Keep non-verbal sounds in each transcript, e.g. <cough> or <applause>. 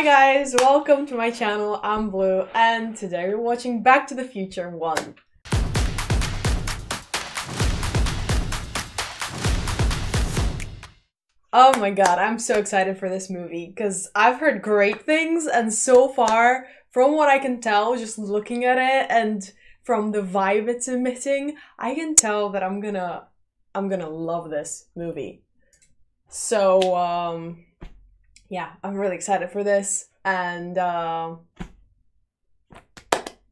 Hi guys, welcome to my channel, I'm Blue, and today we're watching Back to the Future 1. Oh my god, I'm so excited for this movie, because I've heard great things, and so far, from what I can tell, just looking at it, and from the vibe it's emitting, I can tell that I'm gonna, I'm gonna love this movie. So, um, yeah, I'm really excited for this. And uh,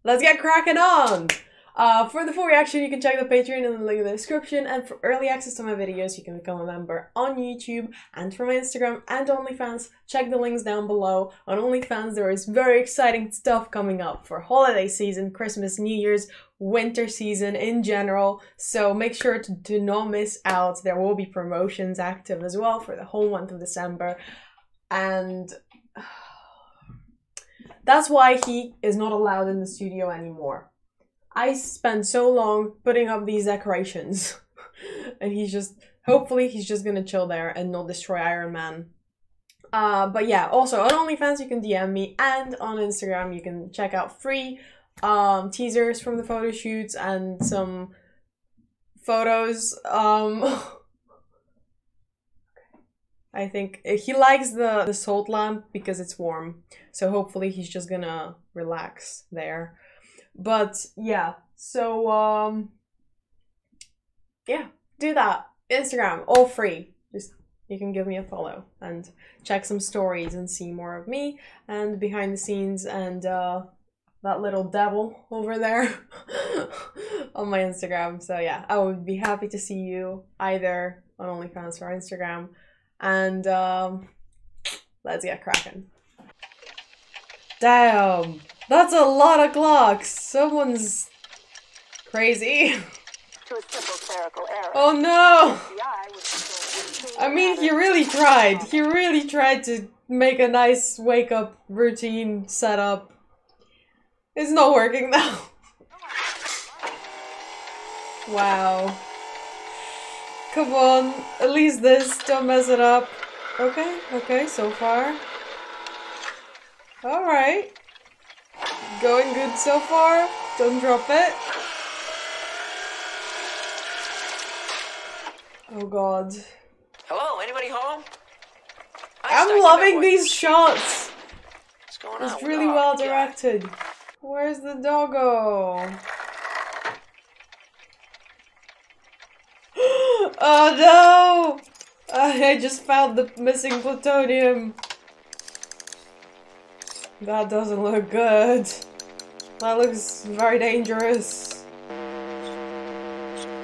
let's get cracking on! Uh, for the full reaction, you can check the Patreon in the link in the description. And for early access to my videos, you can become a member on YouTube and for my Instagram and OnlyFans. Check the links down below. On OnlyFans, there is very exciting stuff coming up for holiday season, Christmas, New Year's, winter season in general. So make sure to do not miss out. There will be promotions active as well for the whole month of December. And that's why he is not allowed in the studio anymore. I spent so long putting up these decorations. <laughs> and he's just, hopefully, he's just gonna chill there and not destroy Iron Man. Uh, but yeah, also on OnlyFans, you can DM me, and on Instagram, you can check out free um, teasers from the photo shoots and some photos. Um, <laughs> I think he likes the, the salt lamp because it's warm. So hopefully he's just gonna relax there. But yeah, so um yeah, do that. Instagram, all free. Just you can give me a follow and check some stories and see more of me and behind the scenes and uh that little devil over there <laughs> on my Instagram. So yeah, I would be happy to see you either on OnlyFans or Instagram. And um let's get cracking. Damn. That's a lot of clocks. Someone's crazy. Oh no! I mean, he really tried. He really tried to make a nice wake up routine setup. It's not working though. <laughs> wow. Come on, at least this, don't mess it up. Okay, okay, so far. Alright. Going good so far. Don't drop it. Oh god. Hello, anybody home? I'm loving these shots. What's going It's really well directed. Where's the doggo? <gasps> oh no! I just found the missing plutonium. That doesn't look good. That looks very dangerous.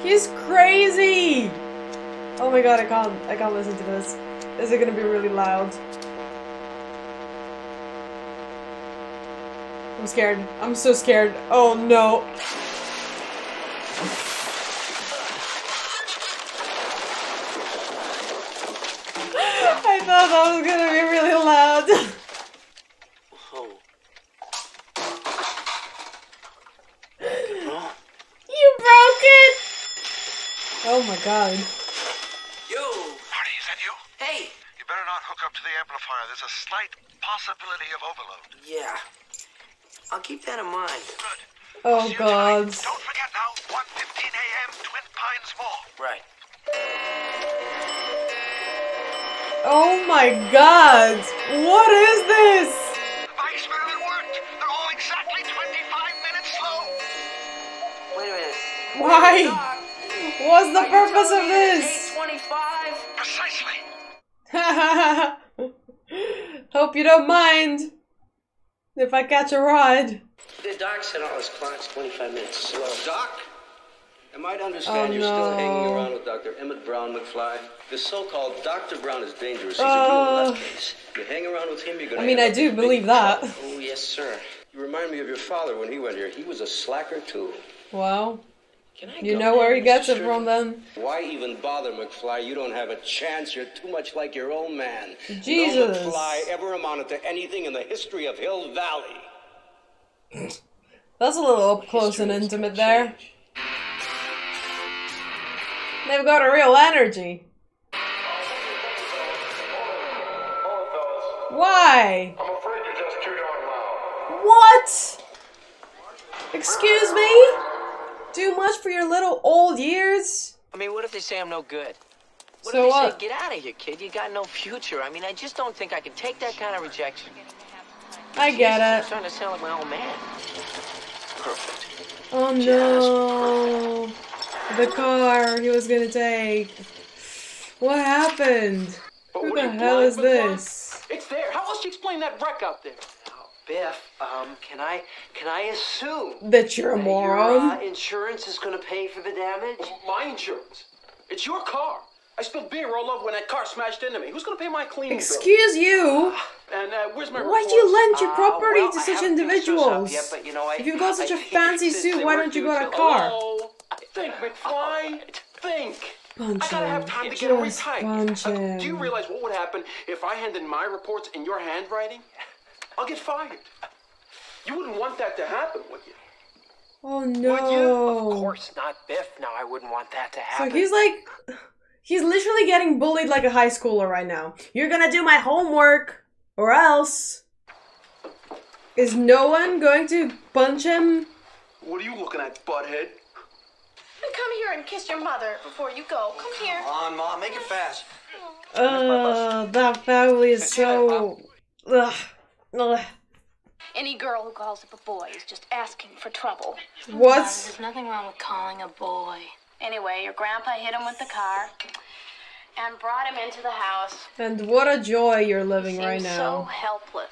He's crazy! Oh my god, I can't I can't listen to this. Is it gonna be really loud? I'm scared. I'm so scared. Oh no. I thought that was gonna be really loud. Oh. You broke it! Oh my god. Yo! Marty, is that you? Hey! You better not hook up to the amplifier. There's a slight possibility of overload. Yeah. I'll keep that in mind. Good. Oh See you god. tonight. Don't forget now, 1.15 a.m., Twin Pines Mall. Right. Oh my god. What is this? My experiment worked. They're all exactly 25 minutes slow. Wait a minute. Why? What's the are purpose of telling me it's this? 825? Precisely. <laughs> Hope you don't mind if I catch a ride. The doc said all his clock's 25 minutes slow. Doc, am I to understand Oh, you're still hanging around with Dr. Emmett Brown McFly? This so-called Dr. Brown is dangerous. He's a Uh, real nutcase. You hang around with him, you're gonna I mean, I do believe that. trouble. Oh, yes, sir. You remind me of your father when he went here. He was a slacker, too. Well, Can I you go know where he Mr. gets it from then. Why even bother, McFly? You don't have a chance. You're too much like your old man. Jesus. No McFly ever amounted to anything in the history of Hill Valley. That's a little up close and History is intimate there. change. They've got a real energy. Why? I'm afraid you're just too darn loud. What? Excuse me? Too much for your little old years? I mean, what if they say I'm no good? What So if they what? say, get out of here, kid? You got no future. I mean, I just don't think I can take that kind of rejection. I get it I'm it. starting to sound like my old man. Perfect. Oh no. The car he was gonna take. What happened? But Who the hell is for the car? this? It's there. How else do you explain that wreck out there? Oh, Biff, um, can I can I assume That you're a moron. your uh, insurance is going to pay for the damage? My insurance. It's your car. I spilled beer all over when that car smashed into me. Who's gonna pay my cleaning Excuse you. And uh, where's my Why'd you lend your Uh, property well, to such haven't fixed those up individuals? yet, but, you know, I- if you've got such a fancy suit, why don't you due got a car? Oh, think, McFly. Think. Punch I gotta have time to get Just retyped. Uh, do you realize what would happen if I handed my reports in your handwriting? I'll get fired. You wouldn't want that to happen, would you? Oh Would you? no. Of course not, Biff. No, I wouldn't want that to happen. So he's like, he's literally getting bullied like a high schooler right now. You're gonna do my homework, or else. Is no one going to punch him? What are you looking at, butthead? Come here and kiss your mother before you go. Come here. Come on, Mom, make it fast. Uh, that family is so. Ugh. Ugh. Any girl who calls up a boy is just asking for trouble. What? There's nothing wrong with calling a boy. Anyway, your grandpa hit him with the car and brought him into the house. And what a joy you're living Seemed right so helpless.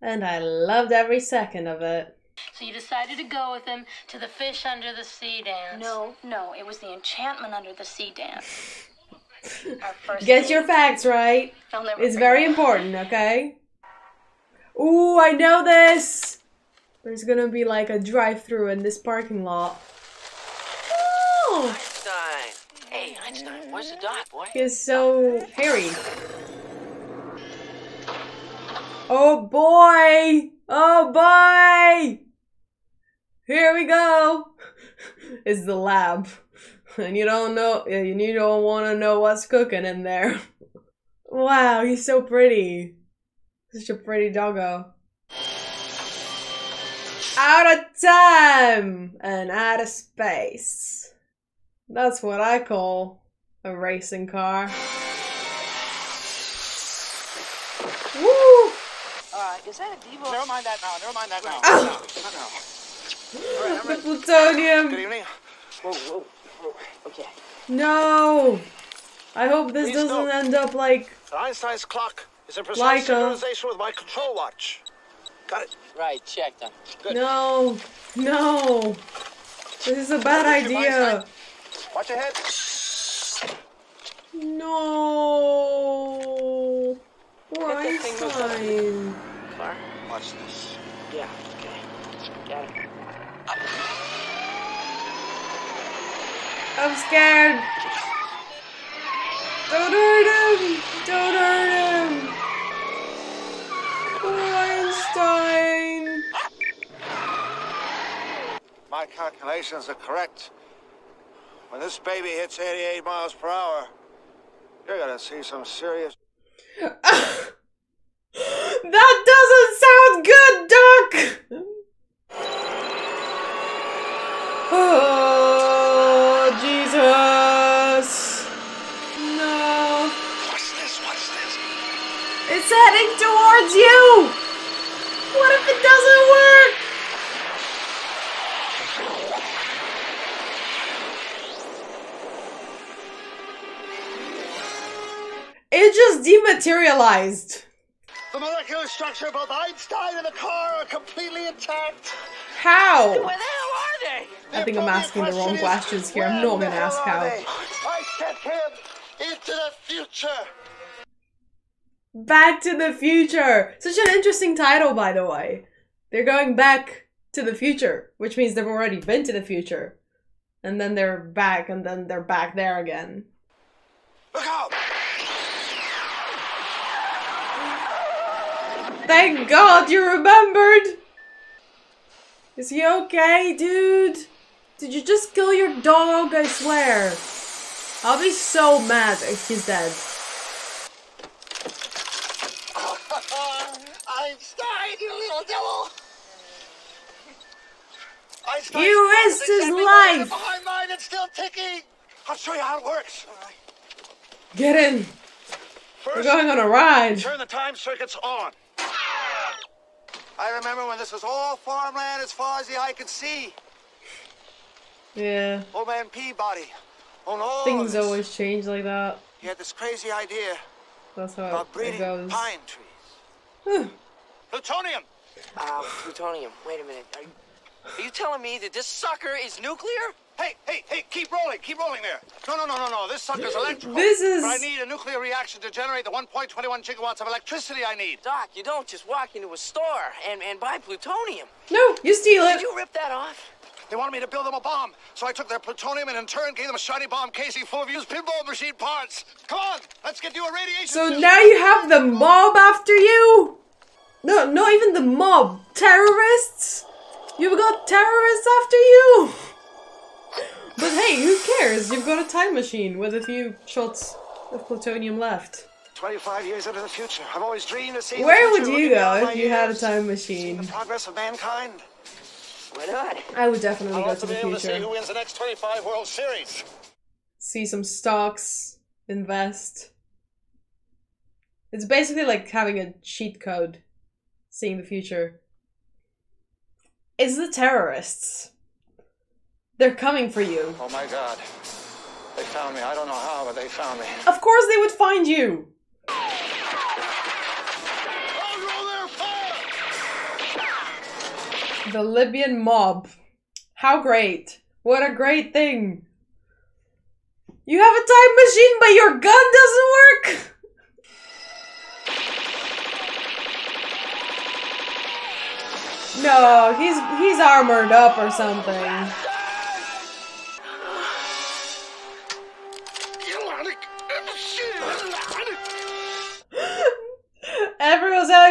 And I loved every second of it. So you decided to go with him to the fish under the sea dance. No, no, it was the enchantment under the sea dance. <laughs> Our first Get date. your facts right. I'll never It's forget. very important, okay? Ooh, I know this! There's gonna be like a drive through in this parking lot. Oh, Einstein. Hey, Einstein, where's the doc, boy? he's so hairy. Oh boy! Oh boy! Here we go! is the lab. And you don't know, and you don't want to know what's cooking in there. Wow, he's so pretty. Such a pretty doggo. Out of time and out of space. That's what I call a racing car. Woo! Uh, is that a Devo? Never mind that now. Never mind that now. The plutonium. evening. Whoa, whoa, whoa. Okay. No. I hope this Please doesn't don't. end up like Einstein's clock is in Like precise a- synchronization with my control watch. Got it. Right, checked on. no, no. This is a bad Watch idea. Einstein. Watch your head. No. Poor Get that thing. Einstein. Clark? Watch this. Yeah, okay. Got it. I'm scared. Don't hurt him. Don't hurt him. Einstein. My calculations are correct. When this baby hits 88 miles per hour, you're gonna see some serious. <laughs> That doesn't sound good, Doc! Oh, Jesus. No. What's this? What's this? It's heading towards you! What if it doesn't work? It just dematerialized. The molecular structure of both Einstein and the car are completely intact. How? Where the hell are they? I think I'm asking the wrong questions here. I'm not gonna ask how. I sent him into the future. Back to the Future! Such an interesting title, by the way. They're going back to the future, which means they've already been to the future. And then they're back, and then they're back there again. Look out! Thank God you remembered! Is he okay, dude? Did you just kill your dog? I swear. I'll be so mad if he's dead. <laughs> Einstein, you little devil! You risked his exactly one minute life. Behind mine, it's still ticking. I'll show you how it works. Get in. We're going on a ride. turn the time circuits on. I remember when this was all farmland as far as the eye could see. Yeah. Old man Peabody owned all Things this. always change like that. He had this crazy idea That's how about it breeding goes. pine trees. Whew. Plutonium! Uh, plutonium. Wait a minute. Are you, are you telling me that this sucker is nuclear? Hey, hey, hey, keep rolling, keep rolling there. No, no, no, no, no, this sucker's electrical. This is- But I need a nuclear reaction to generate the 1.21 gigawatts of electricity I need. Doc, you don't just walk into a store and, and buy plutonium. No, you steal it. Did it. you rip that off? They wanted me to build them a bomb, so I took their plutonium and in turn gave them a shiny bomb casing full of used pinball machine parts. Come on, let's get you a radiation. So system. now you have the mob after you? No, not even the mob. Terrorists? You've got terrorists after you? But hey, who cares? You've got a time machine with a few shots of plutonium left. 25 years into the future. I've always dreamed of seeing the Where would you go if you had a time machine? The progress of mankind. Why not? I would definitely go to to the able to see who future. wins the next 25 World Series. See some stocks, invest. It's basically like having a cheat code, seeing the future. It's the terrorists. They're coming for you. Oh my God. They found me. I don't know how, but they found me. Of course they would find you. The Libyan mob. How great. What a great thing. You have a time machine, but your gun doesn't work? No, he's he's armored up or something.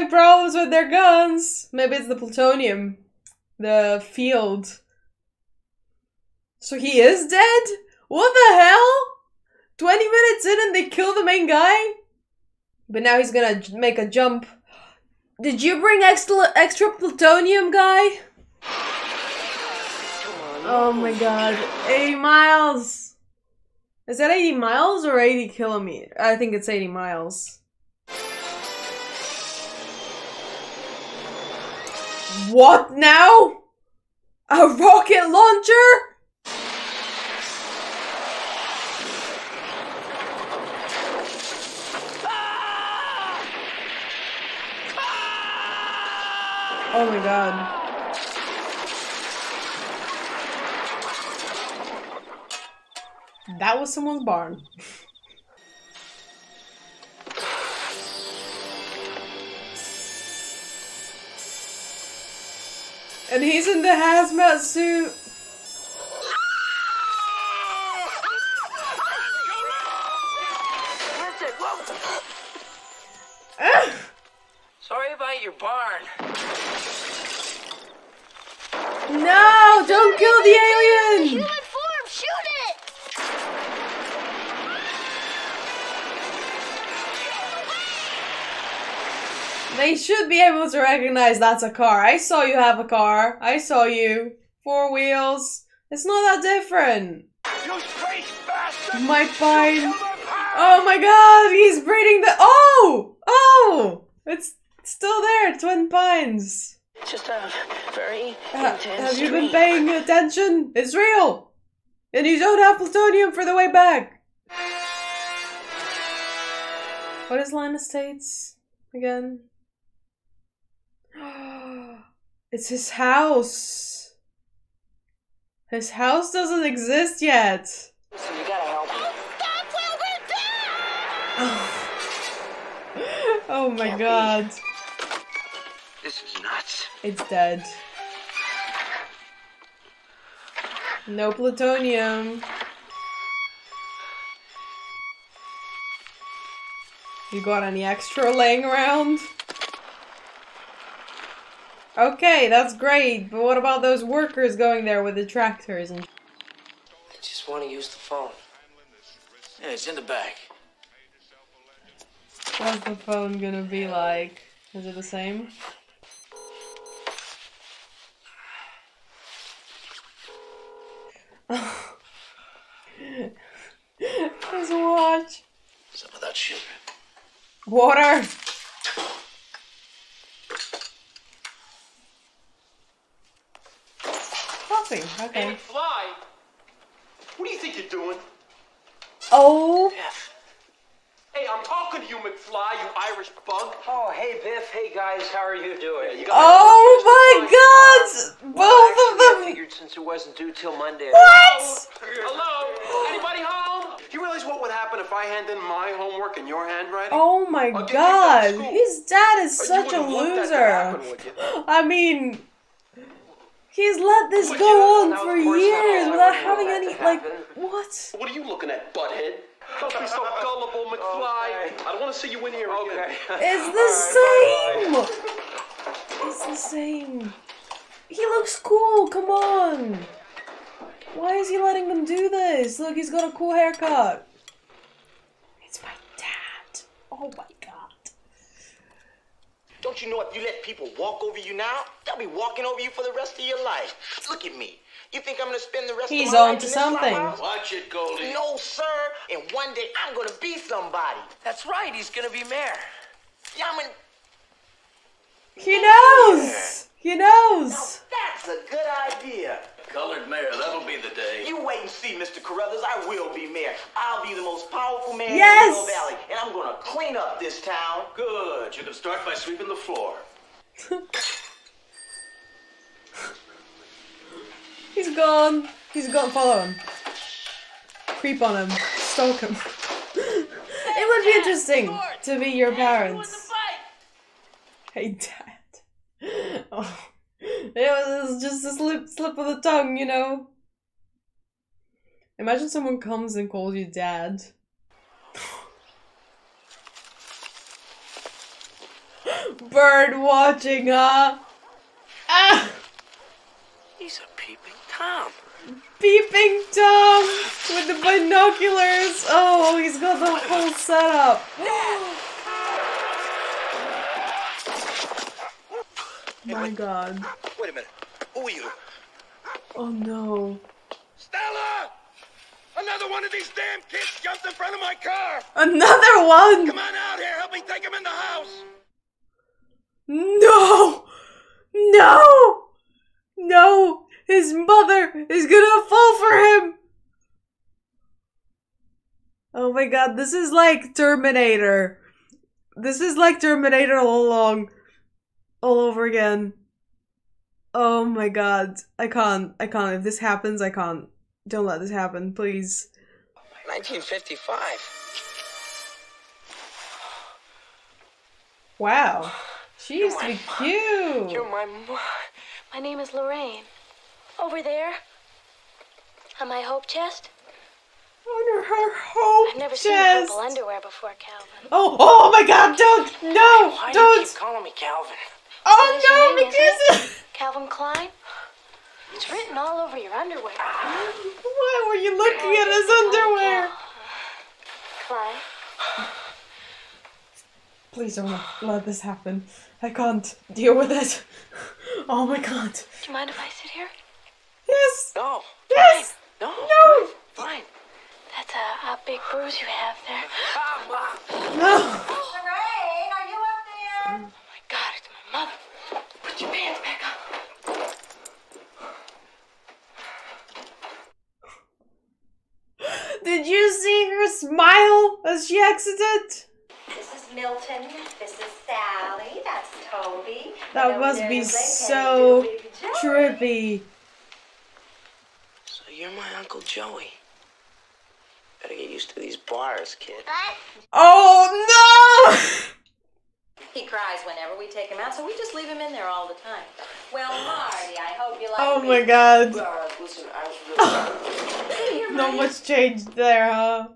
Problems with their guns. Maybe it's the plutonium. The field. So he is dead? What the hell? 20 minutes in and they kill the main guy? But now he's gonna make a jump. Did you bring extra extra plutonium, guy? Oh my god. 80 miles! Is that 80 miles or 80 kilometers? I think it's 80 miles. What now? A rocket launcher? Oh my god. That was someone's barn. <laughs> and he's in the hazmat suit. They should be able to recognize that's a car. I saw you have a car. I saw you. Four wheels. It's not that different. You space bastard! My fine. Kill my power! Oh my god, he's breeding the. Oh! Oh! It's still there, Twin Pines. Just a very Ha- intense have you been paying attention? It's real! And you don't have plutonium for the way back! What is Lyon Estates again? It's his house! His house doesn't exist yet! Listen, you gotta help me. <laughs> Oh my Can't be. god. This is nuts. It's dead. No plutonium. You got any extra laying around? Okay, that's great, but what about those workers going there with the tractors and I just want to use the phone. Yeah, it's in the bag. what's the phone gonna be like? Is it the same? <laughs> His watch. Some of that sugar. Water. Coffee. Hey, Okay. McFly! What do you think you're doing? Oh. Hey, I'm talking to you, McFly, you Irish bug. Oh, hey, Biff. Hey, guys. How are you doing? you got Oh my God! Both I of them. I figured since it wasn't due till Monday. What? Hello? Anybody home? You realize what would happen if I hand in my homework in your handwriting? Oh my I'll get kicked out of God! His dad is You such a wouldn't want that to loser. happen. I mean, he's let this Would go you? on for years without having any like what? What are you looking at, butthead? Don't be so gullible, <laughs> McFly. Okay. I don't want to see you in here again. It's <laughs> the same. It's the same. He looks cool. Come on. Why is he letting them do this? Look, he's got a cool haircut. It's my dad. Oh my god. Don't you know if you let people walk over you now, they'll be walking over you for the rest of your life. Look at me. You think I'm gonna spend the rest He's of my life on in to something. Watch it, Goldie. No, sir. And one day I'm gonna be somebody. That's right, he's gonna be mayor. Yeah, I'm in. He knows. He knows. That's a good idea. Colored mayor, that'll be the day. You wait and see, Mr. Carruthers. I will be mayor. I'll be the most powerful man Yes! in the Valley, and I'm gonna clean up this town. Good. You can start by sweeping the floor. <laughs> He's gone. He's gone. Follow him. Creep on him. Stalk him. <laughs> it would be interesting to be your parents. Hey, Dad. <laughs> Oh, it was, it was just a slip, slip of the tongue, you know. Imagine someone comes and calls you Dad. <laughs> Bird watching, huh? Ah! He's a peeping Tom. Peeping Tom with the binoculars. Oh, he's got the whole setup. <gasps> <gasps> Oh my God. Wait a minute. Who are you? Oh no. Stella! Another one of these damn kids jumped in front of my car! Another one. Come on out here, help me take him in the house! No. No. No. His mother is gonna fall for him. Oh my god, this is like Terminator. This is like Terminator all along. All over again. Oh my god. I can't. I can't. If this happens, I can't. Don't let this happen, please. 1955. Wow. She used to be cute. You're my mom. My name is Lorraine. Over there. On my hope chest. Under her hope I've never seen purple underwear before, Calvin. Oh, oh my god, don't! No! Why do you don't! keep calling me Calvin? Oh That is no, name, isn't because. <laughs> Calvin Klein? It's written all over your underwear. Why were you looking at his underwear? Klein. Please don't let this happen. I can't deal with it. Oh my god. Do you mind if I sit here? Yes! No. Yes! No. No! Fine. That's a, a big bruise you have there. Ah, no! Lorraine, are you up there? Oh my god, it's my mother. Put your pants back on. Did you see her smile as she exited? This is Milton. This is Sally. That's Toby. That And must be there is Lake so Henry, Big Joe. trippy. So you're my Uncle Joey. Better get used to these bars, kid. Oh no! He cries whenever we take him out, so we just leave him in there all the time. Well, Marty, I hope you like Oh me. my god. Uh, listen, I was really <laughs> Not much changed there, huh?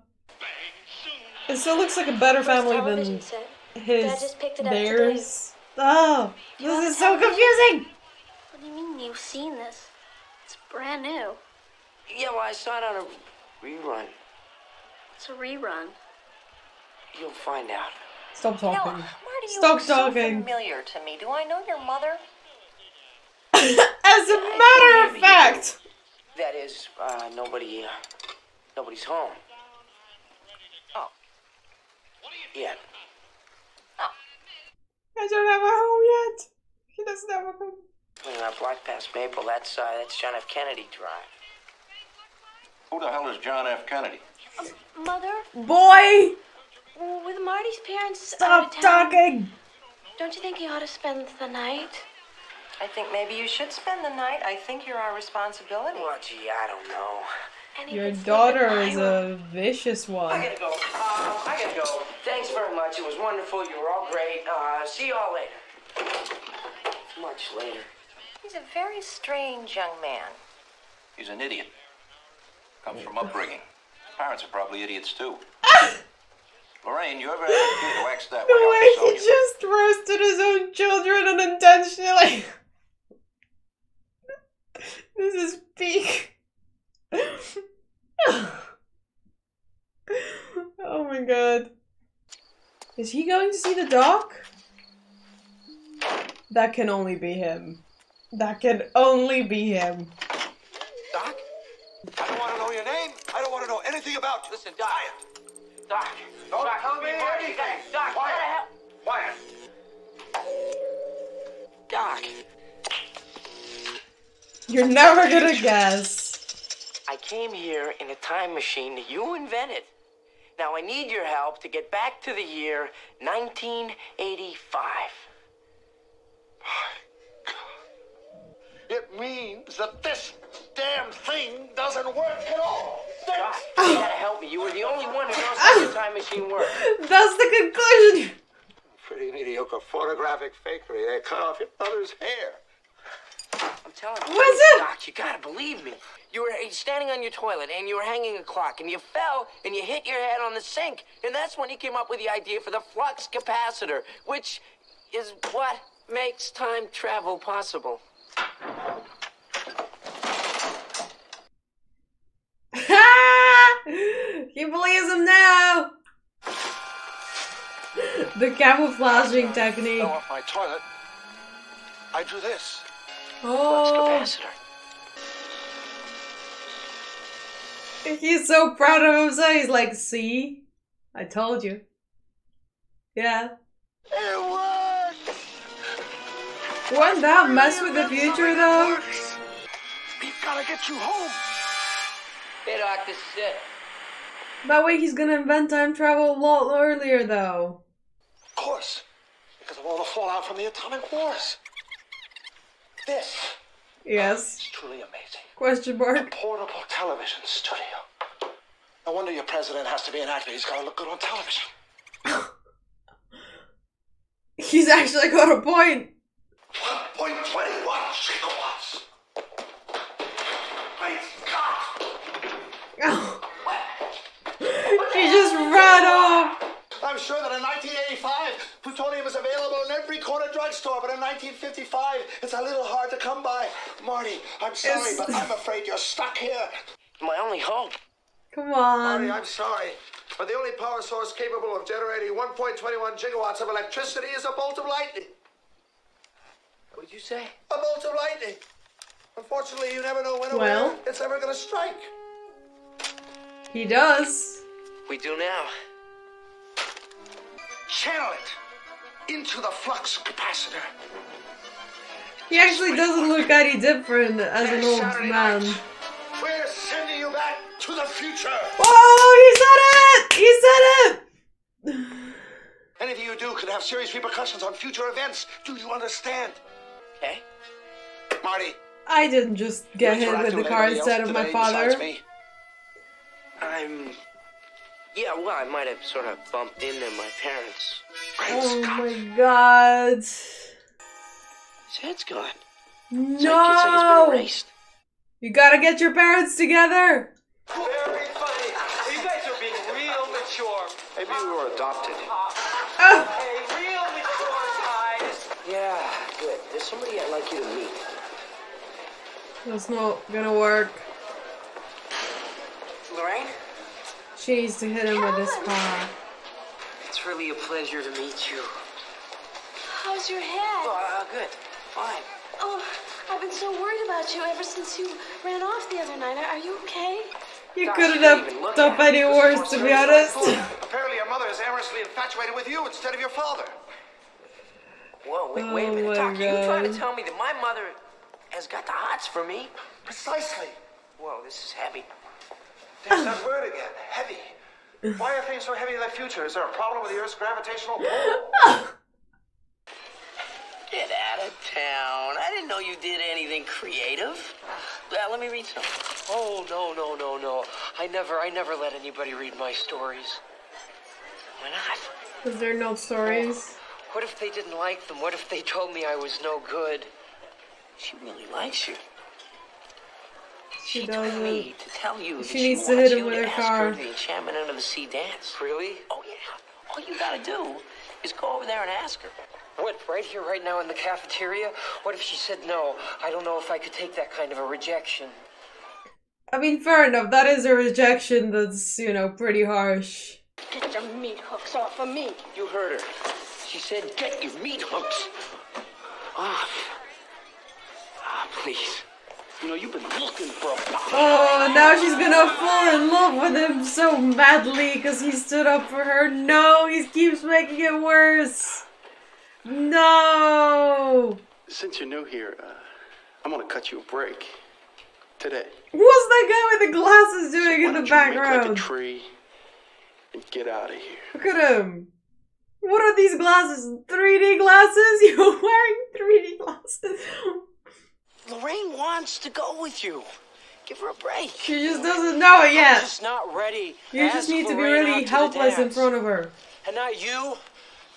It still looks like a better family than set. his Dad just picked it up today. theirs. Oh, this is so confusing. What do you mean you've seen this? It's brand new. Yeah, well, I saw it on a rerun. It's a rerun. You'll find out. Stop You know, talking. Marty, Marty, you Stop look so talking. familiar to me. Do I know your mother? <laughs> As a matter of fact. That is, uh, nobody, uh, nobody's home. Oh. Yeah. I don't have a home yet. He doesn't have a home. When I block past Maple, that's, uh, that's John F. Kennedy Drive. Who the hell is John F. Kennedy? Mother, Boy! with Marty's parents Stop out of town, talking! don't you think you ought to spend the night? I think maybe you should spend the night. I think you're our responsibility. Well, gee, I don't know. And Your daughter at is a vicious one. I one. gotta go. Uh, I gotta go. Thanks very much. It was wonderful. You were all great. Uh, see you all later. Much later. He's a very strange young man. He's an idiot. Comes from upbringing. Parents are probably idiots too. <laughs> Lorraine, you ever had a kid who acts that The way way he just roasted his own children unintentionally. <laughs> this is peak. <laughs> oh my god. Is he going to see the doc? That can only be him. That can only be him. Doc? I don't want to know your name. I don't want to know anything about you. Listen, Doc. Doc. Don't Doc, tell me be quiet. anything. Doc, Quiet. what the hell? Quiet. Doc. You're never gonna guess. I came here in a time machine that you invented. Now I need your help to get back to the year 1985. It means that this damn thing doesn't work at all. God, you gotta help me. You were the only one who knows how the time machine works. <laughs> That's the conclusion. Pretty mediocre photographic fakery. They cut off your mother's hair. I'm telling you, Was it? Doc, you gotta believe me. You were standing on your toilet and you were hanging a clock and you fell and you hit your head on the sink. And that's when he came up with the idea for the flux capacitor, which is what makes time travel possible. <laughs> he believes him now. The camouflaging technique. Go off my toilet. I do this. Oh, Capacitor. he's so proud of himself. He's like, "See, I told you." Yeah. It works. Wouldn't that mess with the future though? We've got to get you home. Hey, Doc, this is it. That way he's gonna invent time travel a lot earlier though. Of course. Because of all the fallout from the atomic wars. This Yes. is truly amazing. Question mark. Portable television studio. No wonder your president has to be an actor. He's got to look good on television. <laughs> He's actually got a point. 1.21 gigawatts. Great Scott! <laughs> He just ran off. I'm sure that in 1985, plutonium is available in every corner drugstore, but in 1955, it's a little hard to come by. Marty, I'm sorry, It's- but I'm afraid you're stuck here. My only hope. Come on. Marty, on. I'm sorry, but the only power source capable of generating 1.21 gigawatts of electricity is a bolt of lightning. What did you say? A bolt of lightning. Unfortunately, you never know when or Well. where it's ever going to strike. He does. We do now. Channel it into the flux capacitor. He actually doesn't look any different as an old man. We're sending you back to the future. Oh, he said it! He said it! <sighs> Anything you do could have serious repercussions on future events. Do you understand? Okay. Marty, I didn't just get hit with the car instead of my father. I'm. Yeah, well, I might have sort of bumped into my parents. Oh my god. His head's gone. It's like, it's like it's No! been erased. You gotta get your parents together. Very funny. You guys are being real mature. Maybe we were adopted. Oh, Hey, real mature guys. Yeah, good. There's somebody I'd like you to meet. that's not gonna work. Lorraine? She needs to hit him with this car. It's really a pleasure to meet you. how's your head? Oh, uh, good. Fine. Oh, I've been so worried about you ever since you ran off the other night. Are you okay? You Gosh, couldn't you didn't even have done any worse, to be honest. <laughs> Apparently, your mother is amorously infatuated with you instead of your father. Whoa, wait, wait a Oh minute, my Doc. Are you trying to tell me that my mother has got the hots for me? Precisely. Whoa, this is heavy. There's that word again. Heavy. Why are things so heavy in the future? Is there a problem with the Earth's gravitational pull? Get out of town. I didn't know you did anything creative. Uh, let me read some. Oh, no, no, no, no. I never, I never let anybody read my stories. Why not? Is there no stories? What if they didn't like them? What if they told me I was no good? She really likes you. She told doesn't. me to tell you that She she needs to wants hit him you with to her ask car. her the Enchantment Under the Sea dance. Really? Oh yeah. All you gotta do is go over there and ask her. What? Right here, right now in the cafeteria? What if she said no? I don't know if I could take that kind of a rejection. I mean, fair enough. That is a rejection that's, you know, pretty harsh. Get your meat hooks off of me. You heard her. She said, "Get your meat hooks off." Ah, please. You know you've been looking for a. Oh, now she's gonna fall in love with him so madly because he stood up for her. No, he keeps making it worse. No. Since you're new here, uh, I'm gonna cut you a break today. What's that guy with the glasses doing in the you make like a background? tree and get out of here. Look at him. What are these glasses? 3D glasses? <laughs> You're wearing 3D glasses. Lorraine wants to go with you. Give her a break. She just doesn't know it I'm yet. just not ready. You Ask just need to be really to helpless in front of her. And not you,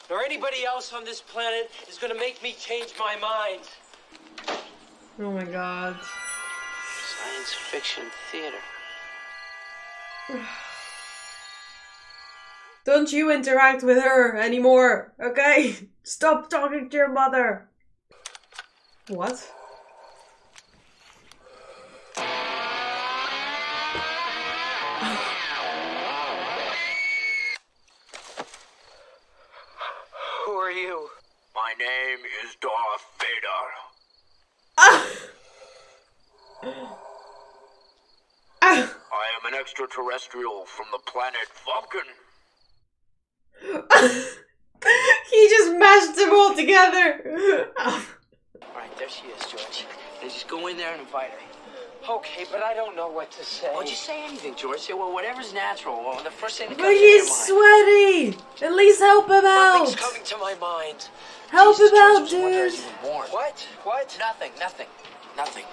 nor anybody else on this planet is gonna make me change my mind. Oh my god. Science fiction theater. <sighs> Don't you interact with her anymore, okay? <laughs> Stop talking to your mother. What? Name is Darth Vader. Ah. I am an extraterrestrial from the planet Vulcan. <laughs> he just mashed them all together. Alright, there she is, George. Now just go in there and invite her. Okay, but I don't know what to say. Well, just say anything, George. Say, well, whatever's natural. Well, the first thing that comes but comes into your he's sweaty. At least help him Nothing's out. coming to my mind. Help Jesus, him out, George, I was wondering dude. as you were born. What? What? Nothing, nothing, nothing.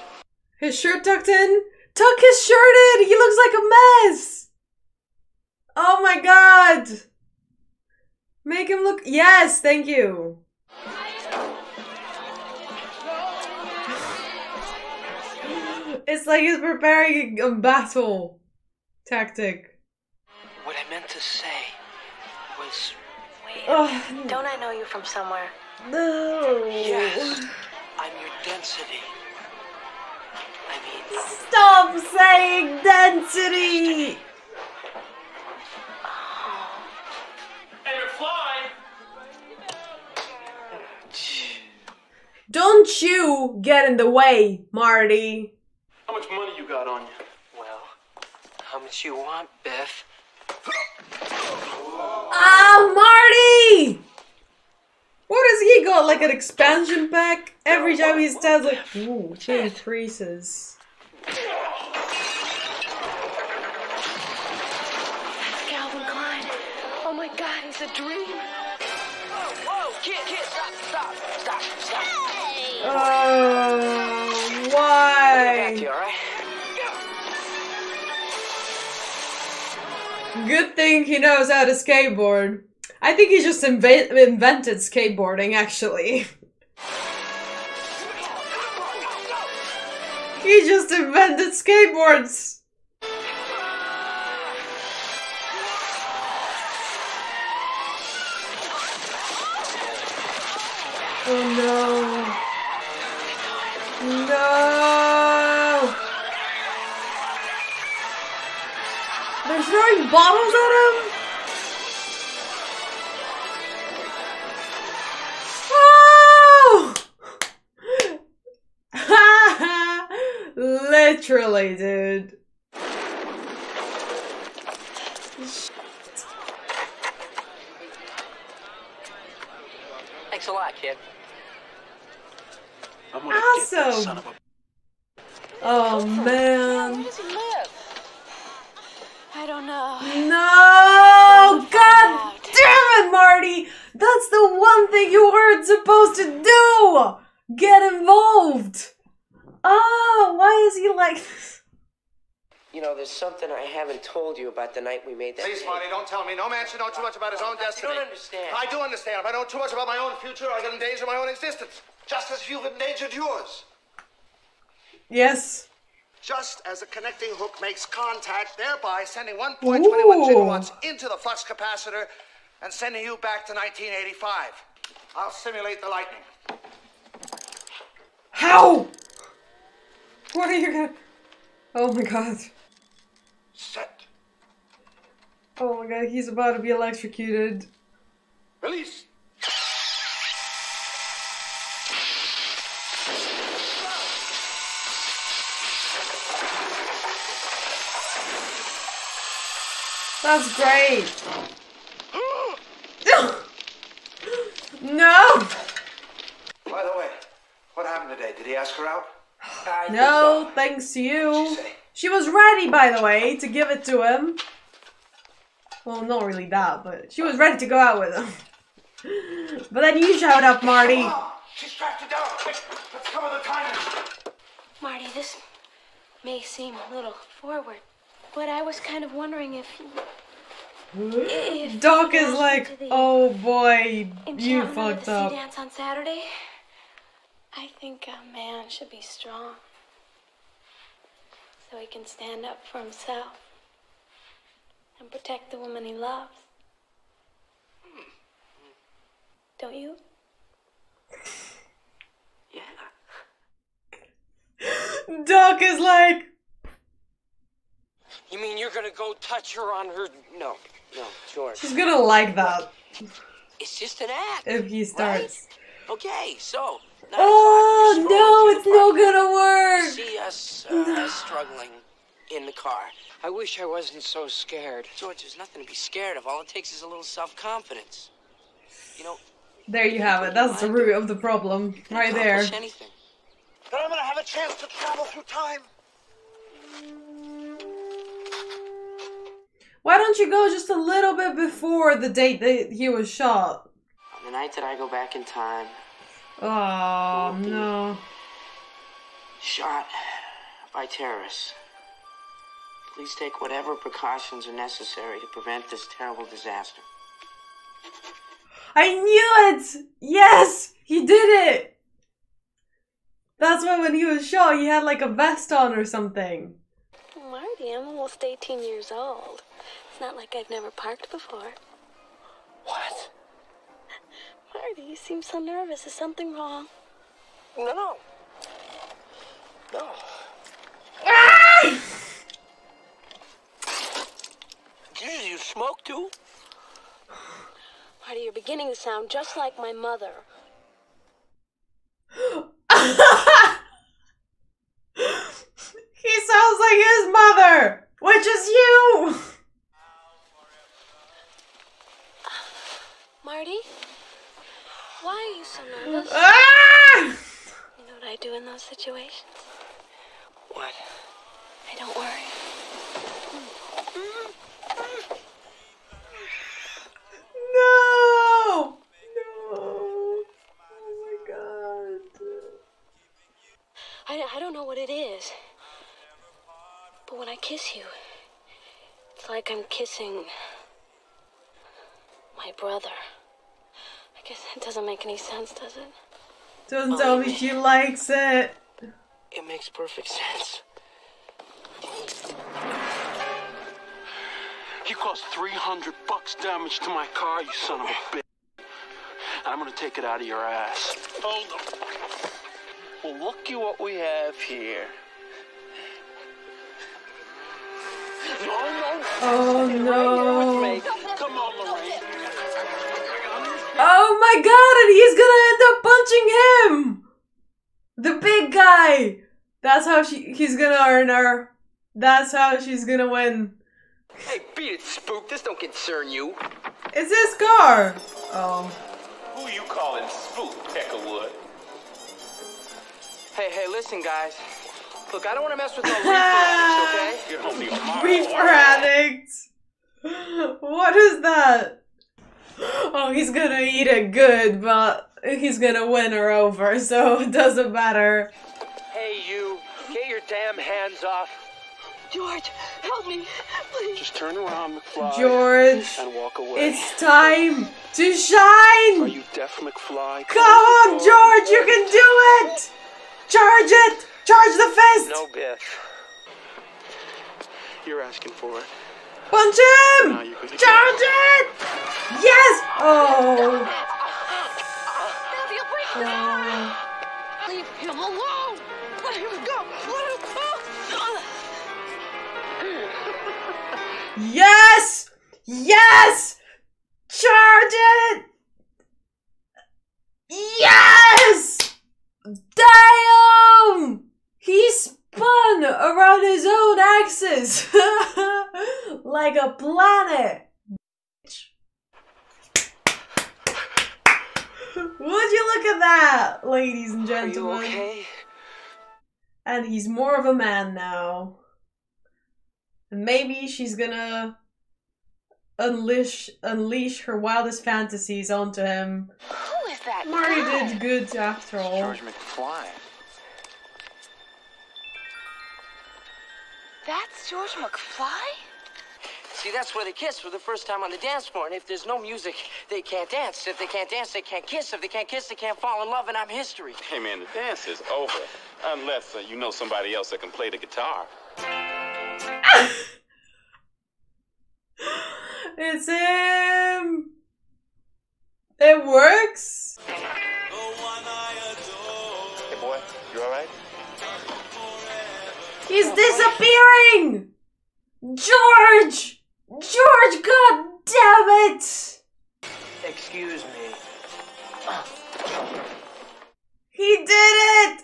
His shirt tucked in. Tuck his shirt in. He looks like a mess. Oh my god. Make him look. Yes, thank you. It's like he's preparing a battle tactic. What I meant to say was. Wait, Ugh. don't I know you from somewhere? No. Yes, I'm your density. I mean, Stop saying density. Hey, McFly! Don't you get in the way, Marty. How much money you got on you? well, how much you want, Biff? Ah, Marty! What has he got? Like an expansion pack? Every time he stands like, ooh, he <laughs> increases. Calvin Klein. Oh my god, he's a dream. Whoa, whoa, kid, kid, stop, stop, stop, stop. Oh, Back why? to you, all right? Good thing he knows how to skateboard. I think he just inve- invented skateboarding, actually. he just invented skateboards. Oh no. No. They're throwing bottles at him? Literally, dude. Thanks a lot, kid. I'm gonna get that Awesome. son of Oh man. Where does he live? I don't know. No! God damn it, Marty! That's the one thing you weren't supposed to do! Get involved! Oh, why is he like <laughs> this? You know, there's something I haven't told you about the night we made that. Please, tape. Marty, don't tell me. No man should know too much about his own destiny. You don't understand. I do understand. If I know too much about my own future, I can endanger my own existence. Just as you've endangered yours. Yes. Just as a connecting hook makes contact, thereby sending 1.21 Ooh. gigawatts into the flux capacitor and sending you back to 1985. I'll simulate the lightning. How? What are you gonna. Oh my god. Set. Oh my god, he's about to be electrocuted. Release. That's great. <gasps> no! By the way, what happened today? Did he ask her out? No, thanks to you. She was ready, by the way, to give it to him. Well, not really that, but she was ready to go out with him. <laughs> but then you showed up, Marty. She's tracked you down. Quick, let's cover the timing. Marty, this may seem a little forward, but I was kind of wondering if. if Doc you is like, oh boy, you enchantment of fucked the up. Sea dance on Saturday. I think a man should be strong, so he can stand up for himself and protect the woman he loves. Don't you? Yeah. Doc is like, You mean you're gonna go touch her on her? No, no, George. she's gonna like that It's just an act. if he starts. Okay, so. Nine Oh no, it's through no park. gonna work. See us uh, <sighs> struggling in the car. I wish I wasn't so scared. George, there's nothing to be scared of. All it takes is a little self-confidence. You know, There you have it. That's the root of the problem, right there. anything. Then I'm gonna have a chance to travel through time. Why don't you go just a little bit before the date that he was shot? On the night that I go back in time, Oh no. shot by terrorists. Please take whatever precautions are necessary to prevent this terrible disaster. I knew it! Yes! He did it! That's why when he was shot, he had like a vest on or something. Marty, I'm almost 18 years old. It's not like I've never parked before. What? Marty, you seem so nervous. Is something wrong? No, no. No. Ah! Jesus, you smoke too? Marty, you're beginning to sound just like my mother. <laughs> He sounds like his mother, which is you! Marty? Why are you so nervous? Ah! You know what I do in those situations? What? I don't worry. No! No! Oh my god. I, I don't know what it is. But when I kiss you, it's like I'm kissing my brother. I guess that doesn't make any sense, does it? Don't oh, tell me she likes it. It makes perfect sense. You caused 300 bucks damage to my car, you son of a bitch. And I'm gonna take it out of your ass. Hold on. Well, look looky what we have here. No, no. Oh no. Come on, Lorraine. Oh my god, and he's gonna end up punching him! The big guy! That's how she he's gonna earn her. That's how she's gonna win. Hey, beat it, spook. This don't concern you. It's his car. Oh. Um, Who you calling spook, Peckerwood? Hey, hey, listen, guys. Look, I don't want to mess with no <laughs> reefer addicts, okay? You're only a Reefer away. What is that? <laughs> Oh, he's gonna eat it good, but he's gonna win her over, <laughs> so it doesn't matter. Hey, you. Get your damn hands off. George, help me, please. Just turn around, McFly. George, And walk away. it's time to shine. Are shine! you deaf, McFly? Come on, George, you can do it! Charge it! Charge the fist! No, Biff. You're asking for it. Punch him! Charge it! Yes! Oh. Leave him alone. Let him go. Let him go. Yes! Yes! Charge it! Yes! Damn! He spun around his own axis <laughs> like a planet. Would you look at that, ladies and gentlemen? okay? And he's more of a man now. And maybe she's gonna unleash unleash her wildest fantasies onto him. Who is that Marty did good after all. George McFly. That's George McFly? See, that's where they kiss for the first time on the dance floor. And if there's no music, they can't dance. If they can't dance, they can't kiss. If they can't kiss, they can't fall in love, and I'm history. Hey, man, the dance is over. Unless uh, you know somebody else that can play the guitar. It's him. It works. He's disappearing. George. George, god damn it. Excuse me. He did it.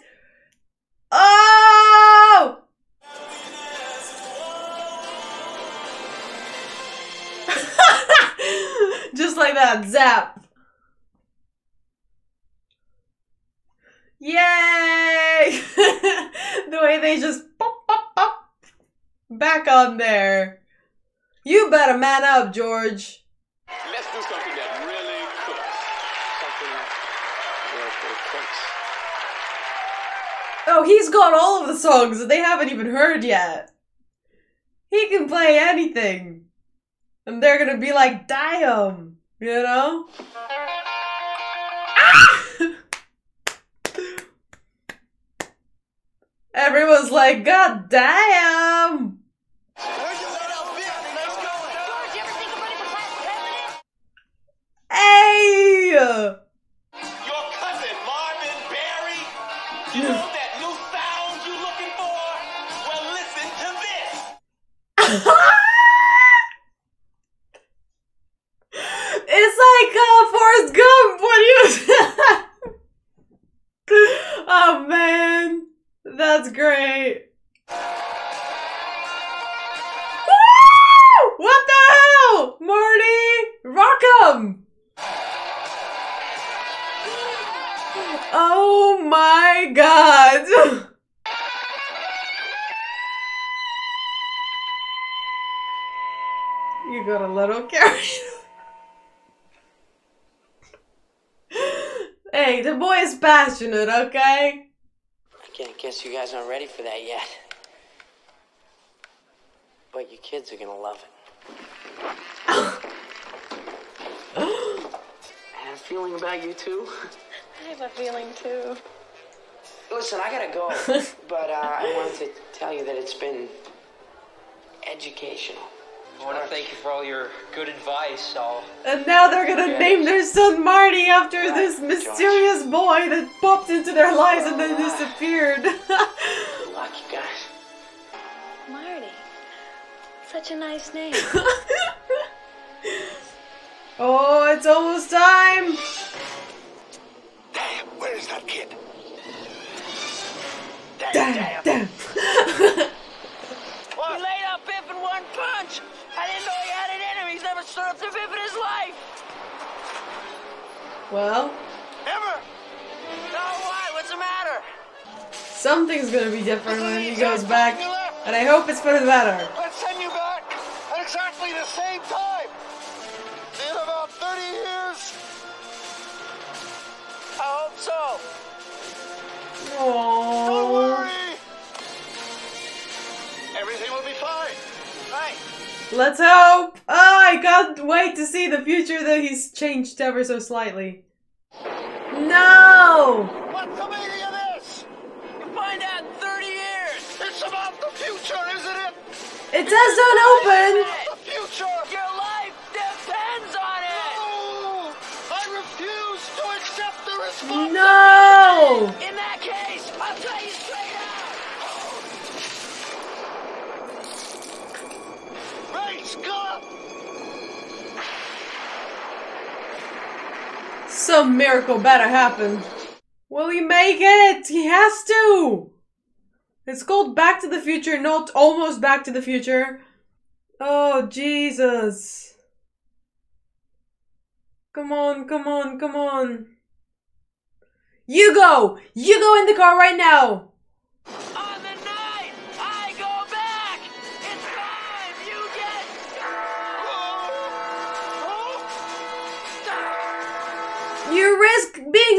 Oh. <laughs> Just like that, zap. Yay! <laughs> the way they just <laughs> back on there. You better man up, George. Let's do something that really cooks. Something that cooks. Oh, he's got all of the songs that they haven't even heard yet. He can play anything. And they're gonna be like, damn, you know? Everyone's like, god damn! Hey! Your cousin Marvin Berry? You know <laughs> that new sound you looking for? Well, listen to this. <laughs> It's like uh, Forrest Gump when you. <laughs> oh man, that's great. What the hell, Marty? Rock 'em! Oh my god! you got a little carried. Hey, the boy is passionate, okay? I can't guess you guys aren't ready for that yet. But your kids are gonna love it. I have a feeling about you too. I have a feeling too. Listen, I gotta go, <laughs> but uh, I wanted to tell you that it's been educational. I want to thank you for all your good advice. I'll And now they're gonna Yeah. name their son Marty after this mysterious boy that popped into their lives and then ah. disappeared. <laughs> Lucky luck, guys. Marty. Such a nice name. <laughs> oh, it's almost time. Damn, where is that kid? Damn, damn, damn. He laid out Biff in one punch. I didn't know he had it in him. He's never stood up to in his life. well, Ever? No, why? What's the matter? something's gonna be different when he goes back, and I hope it's for the better. Let's send you back at exactly the same time. In about 30 years. I hope so. Aww. Let's hope. Oh, I can't wait to see the future that he's changed ever so slightly. No! What's the meaning of this? We'll find out in 30 years. It's about the future, isn't it? It says don't open. The future. Your life depends on it. No! I refuse to accept the responsibility. No! In that case, I'll tell you straight out. Great Scott! Some miracle better happen. Will he make it? He has to! It's called Back to the Future, not almost Back to the Future. Oh, Jesus. Come on, come on, come on. You go! You go in the car right now!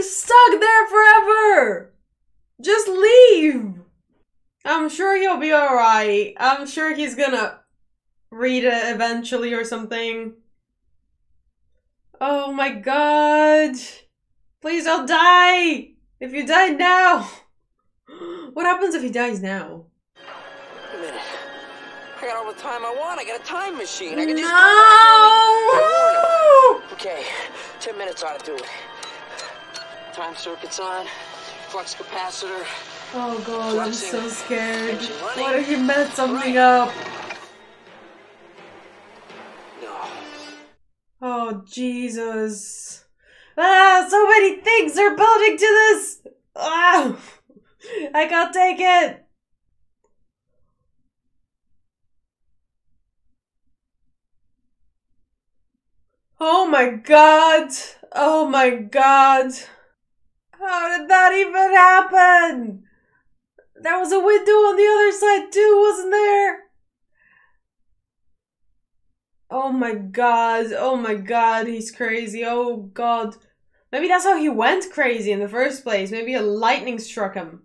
Stuck there forever! Just leave! I'm sure he'll be alright. I'm sure he's gonna read it eventually or something. Oh my god! Please don't die! If you die now! <gasps> What happens if he dies now? Wait a minute. I got all the time I want. I got a time machine. I can just No! Okay, ten minutes ought to do it. Time circuit's on. Flux capacitor. Oh god, I'm so scared. What if he messed something up? No. Oh Jesus. Ah, so many things are building to this! Ah! I can't take it! Oh my god! Oh my god! How did that even happen? There was a window on the other side too, wasn't there? Oh my god, oh my god, he's crazy, oh god. Maybe that's how he went crazy in the first place. Maybe a lightning struck him.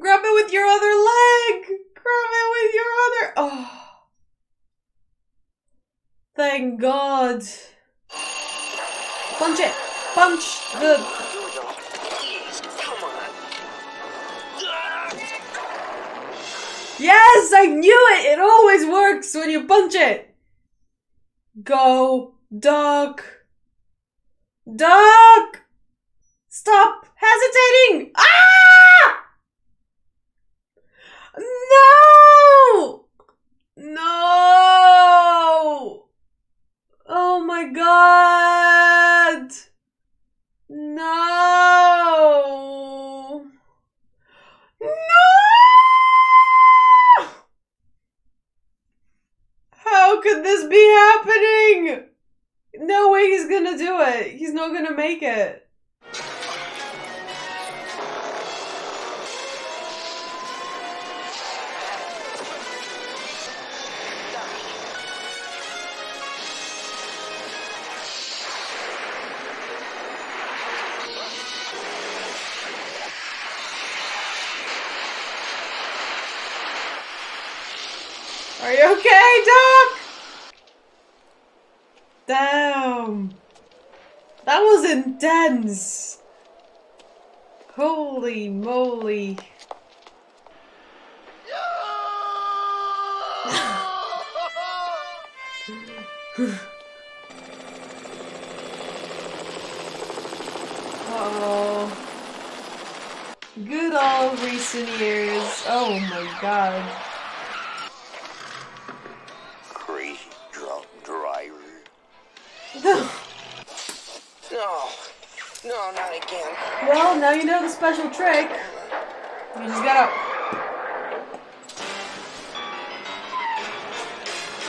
Grab it with your other leg! Grab it with your other. Oh. Thank god. Punch it! Punch the. Yes, I knew it! It always works when you punch it! Go, duck. Duck! Stop hesitating! Ah! No! No! Oh my god! No! This be happening? No way he's gonna do it. He's not gonna make it. Are you okay, Doc? Damn. That was intense. Holy moly. <laughs> oh. Good old recent years. Oh my god. Not again. Well, now you know the special trick. You just gotta.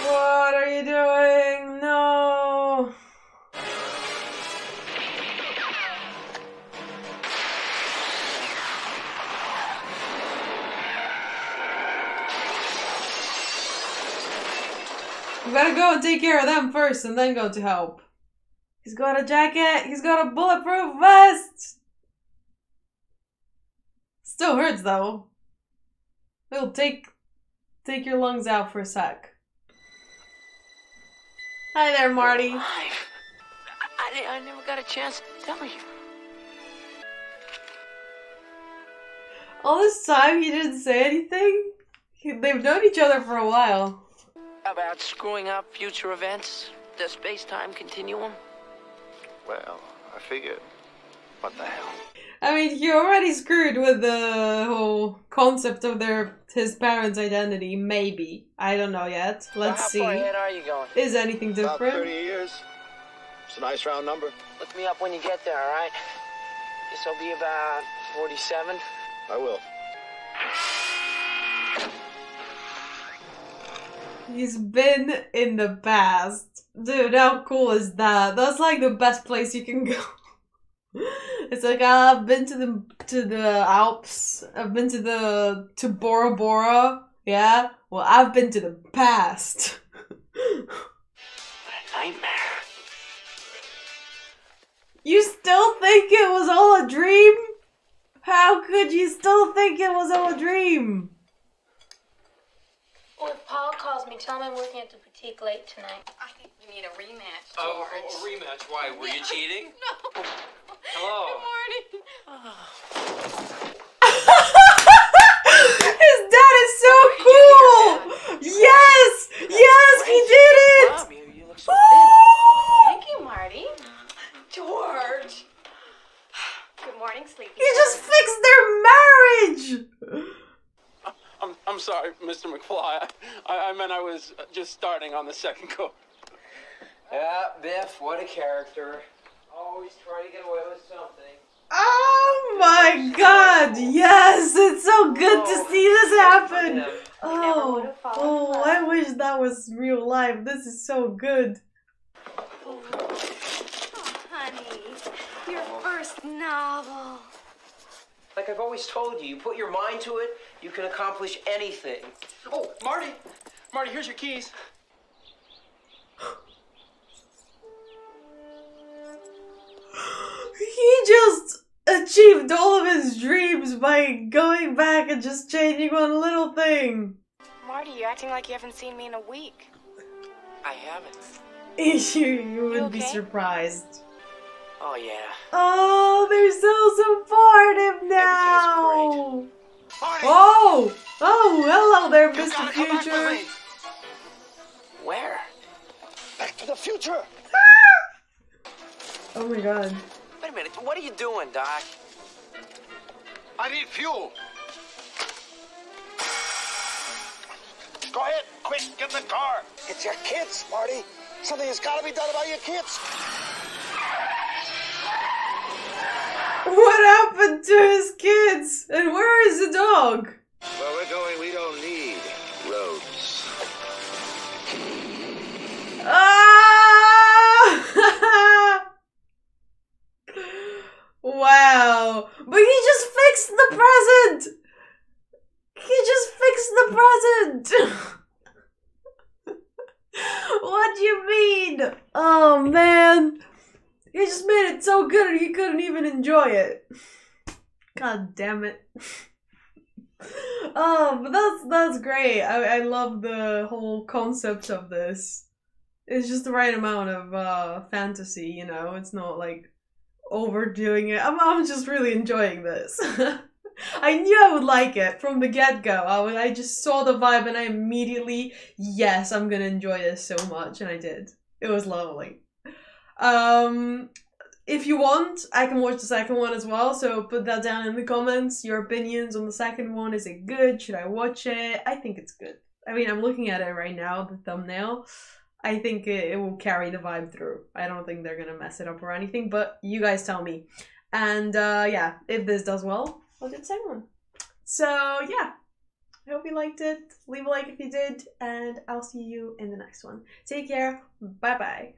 What are you doing? No. You better go and take care of them first and then go to help. He's got a jacket, he's got a bulletproof vest! Still hurts though. It'll take take your lungs out for a sec. Hi there, Marty. Oh, I, I, I never got a chance to tell you. All this time he didn't say anything? He- They've known each other for a while. About screwing up future events, the space-time continuum. Well, I figured. What the hell? I mean, he already screwed with the whole concept of their his parents' identity. Maybe I don't know yet. Let's How see. far ahead are you going? Is anything About different? 30 years. It's a nice round number. Look me up when you get there, all right? This will be about 47. I will. He's been in the past. Dude, how cool is that? That's like the best place you can <laughs> go. It's like uh, I've been to the to the Alps. I've been to the to Bora Bora. Yeah. Well, I've been to the past. what a Nightmare. You still think it was all a dream? How could you still think it was all a dream? Well, if Paul calls me, tell him I'm working at the boutique late tonight. I think we need a rematch, Oh, George. Oh, a rematch. Why? Were you <laughs> cheating? <laughs> No. Hello. Good morning. <laughs> His dad is so cool! Yes! Yes, he did it! Mom, you, you look so thin. Thank you, Marty. George. Good morning, sleepy. He just fixed their marriage! I'm, I'm sorry, Mr. McFly. I, I meant I was just starting on the second coat. Yeah, Biff, what a character. Always trying to get away with something. Oh my god, yes! It's so good to oh, see this happen! Oh, oh, I wish that was real life. This is so good. Oh, honey, your first novel. Like I've always told you, you put your mind to it, you can accomplish anything. Oh, Marty! Marty, here's your keys. He just achieved all of his dreams by going back and just changing one little thing. Marty, you're acting like you haven't seen me in a week. I haven't. <laughs> you, you would You be surprised. Oh, yeah. Oh, they're so supportive now. Oh, oh, hello there, Mr. Future. Where? Back to the future. Ah! Oh my god. Wait a minute. What are you doing, Doc? I need fuel. Go ahead, quick, get in the car. It's your kids, Marty. Something has got to be done about your kids. What happened to his kids? And where is the dog? Where we're going, we don't need roads. Ah! <laughs> wow. But he just fixed the present. He just fixed the present. <laughs> what do you mean? Oh man. He just made it so good you couldn't even enjoy it. God damn it. <laughs> oh, but that's that's great. I I love the whole concept of this. It's just the right amount of uh fantasy, you know. It's not like overdoing it. I'm I'm just really enjoying this. <laughs> I knew I would like it from the get go. I, I just saw the vibe and I immediately, yes, I'm gonna enjoy this so much, and I did. It was lovely. Um, if you want, I can watch the second one as well. So put that down in the comments. Your opinions on the second one. Is it good? Should I watch it? I think it's good. I mean, I'm looking at it right now, the thumbnail. I think it, it will carry the vibe through. I don't think they're gonna mess it up or anything, but you guys tell me. And uh, yeah, if this does well, The second one. So yeah, I hope you liked it. Leave a like if you did, and I'll see you in the next one. Take care. Bye bye.